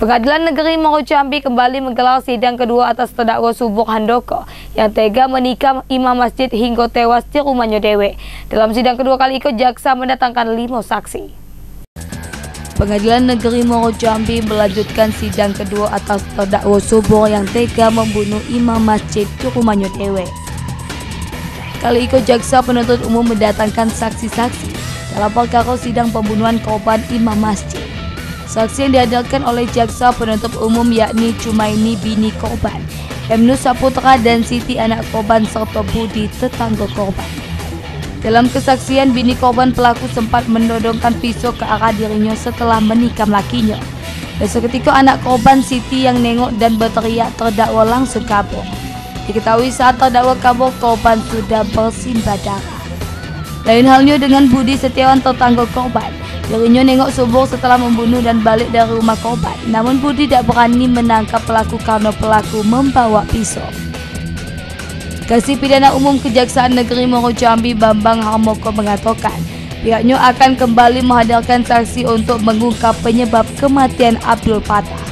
Pengadilan Negeri Moro Jambi kembali menggelar sidang kedua atas terdakwa Subuk Handoko yang tega menikam imam masjid hingga tewas di rumahnya dewe. Dalam sidang kedua kali itu, jaksa mendatangkan lima saksi. Pengadilan Negeri Moro Jambi melanjutkan sidang kedua atas terdakwa Subuk yang tega membunuh imam masjid di rumahnya dewe. Kali itu jaksa penuntut umum mendatangkan saksi-saksi dalam perkara sidang pembunuhan korban imam masjid. Saksi yang dihadirkan oleh jaksa penuntut umum yakni Cumaini bini korban, Emnu Saputra dan Siti anak korban serta Budi tetangga korban. Dalam kesaksian bini korban pelaku sempat mendodongkan pisau ke arah dirinya setelah menikam lakinya. Dan seketika anak korban Siti yang nengok dan berteriak terdakwa langsung kabur. Diketahui saat terdakwa kabur korban sudah bersimbah darah. Lain halnya dengan Budi Setiawan tetangga korban. Dirinya nengok subuh setelah membunuh dan balik dari rumah korban. Namun Budi tidak berani menangkap pelaku karena pelaku membawa pisau. Kasih Pidana Umum Kejaksaan Negeri Moro Jambi Bambang Harmoko mengatakan pihaknya akan kembali menghadirkan saksi untuk mengungkap penyebab kematian Abdul Fatah.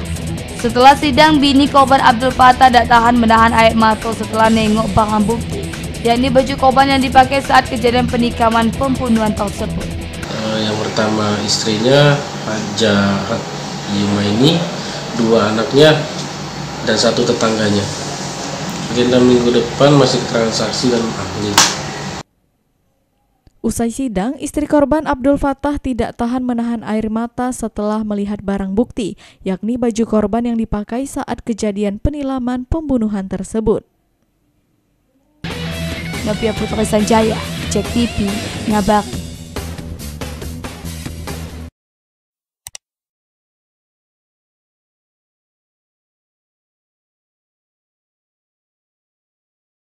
Setelah sidang, bini korban Abdul Fatah tidak tahan menahan air mata setelah nengok barang bukti, yakni baju korban yang dipakai saat kejadian penikaman pembunuhan tersebut yang pertama istrinya Haja Yuma ini dua anaknya dan satu tetangganya agenda minggu depan masih transaksi dan ahli Usai sidang, istri korban Abdul Fatah tidak tahan menahan air mata setelah melihat barang bukti, yakni baju korban yang dipakai saat kejadian penilaman pembunuhan tersebut. Novia Putri Sanjaya, Cek TV, Ngabak.